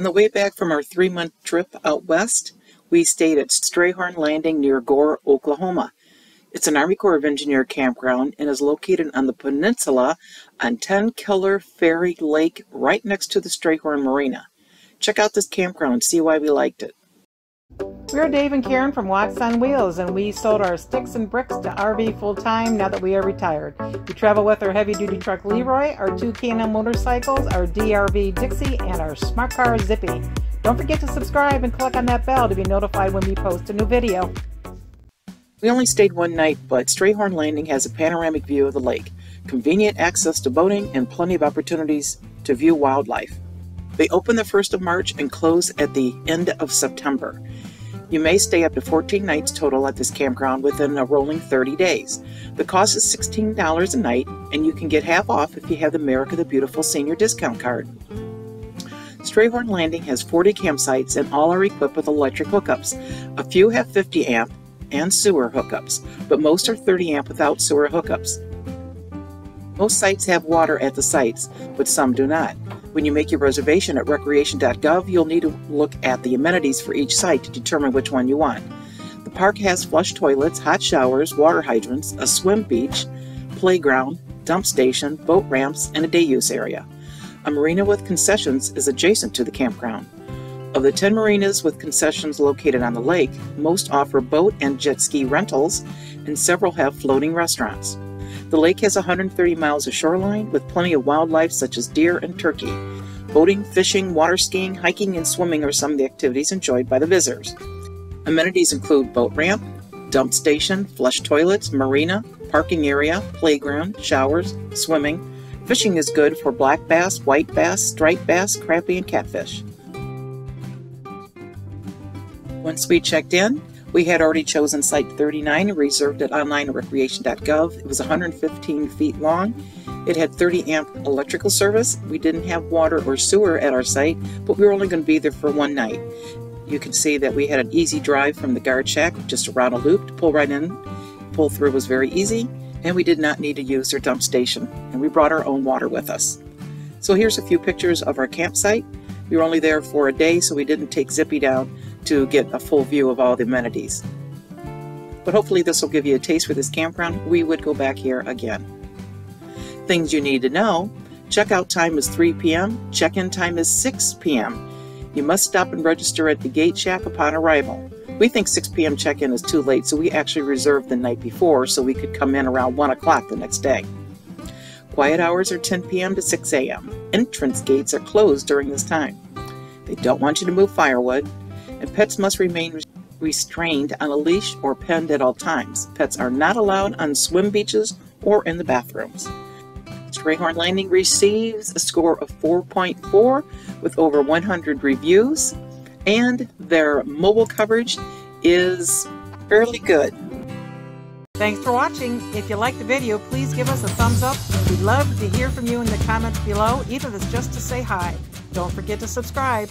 On the way back from our three month trip out west, we stayed at Strayhorn Landing near Gore, Oklahoma. It's an Army Corps of Engineer campground and is located on the peninsula on Tenkiller Ferry Lake right next to the Strayhorn Marina. Check out this campground, and see why we liked it. We're Dave and Karen from Watts on Wheels, and we sold our sticks and bricks to RV full time now that we are retired. We travel with our heavy duty truck Leroy, our two K&N motorcycles, our DRV Dixie, and our smart car Zippy. Don't forget to subscribe and click on that bell to be notified when we post a new video. We only stayed one night, but Strayhorn Landing has a panoramic view of the lake, convenient access to boating, and plenty of opportunities to view wildlife. They open the 1st of March and close at the end of September. You may stay up to 14 nights total at this campground within a rolling 30 days. The cost is $16 a night, and you can get half off if you have the America the Beautiful Senior Discount Card. Strayhorn Landing has 40 campsites and all are equipped with electric hookups. A few have 50 amp and sewer hookups, but most are 30 amp without sewer hookups. Most sites have water at the sites, but some do not. When you make your reservation at recreation.gov, you'll need to look at the amenities for each site to determine which one you want. The park has flush toilets, hot showers, water hydrants, a swim beach, playground, dump station, boat ramps, and a day use area. A marina with concessions is adjacent to the campground. Of the 10 marinas with concessions located on the lake, most offer boat and jet ski rentals, and several have floating restaurants. The lake has 130 miles of shoreline with plenty of wildlife such as deer and turkey. Boating, fishing, water skiing, hiking, and swimming are some of the activities enjoyed by the visitors. Amenities include boat ramp, dump station, flush toilets, marina, parking area, playground, showers, swimming. Fishing is good for black bass, white bass, striped bass, crappie, and catfish. Once we checked in, we had already chosen Site 39 and reserved it online at recreation.gov. It was 115 feet long. It had 30 amp electrical service. We didn't have water or sewer at our site, but we were only going to be there for one night. You can see that we had an easy drive from the guard shack just around a loop to pull right in. Pull through was very easy, and we did not need to use their dump station, and we brought our own water with us. So here's a few pictures of our campsite. We were only there for a day, so we didn't take Zippy down, to get a full view of all the amenities. But hopefully this will give you a taste for this campground. We would go back here again. Things you need to know. Checkout time is 3 p.m. Check-in time is 6 p.m. You must stop and register at the gate shack upon arrival. We think 6 p.m. check-in is too late, so we actually reserved the night before so we could come in around 1 o'clock the next day. Quiet hours are 10 p.m. to 6 a.m. Entrance gates are closed during this time. They don't want you to move firewood and pets must remain restrained on a leash or penned at all times. Pets are not allowed on swim beaches or in the bathrooms. Strayhorn Landing receives a score of 4.4 with over 100 reviews, and their mobile coverage is fairly good. Thanks for watching. If you like the video, please give us a thumbs up. We'd love to hear from you in the comments below, even if it's just to say hi. Don't forget to subscribe.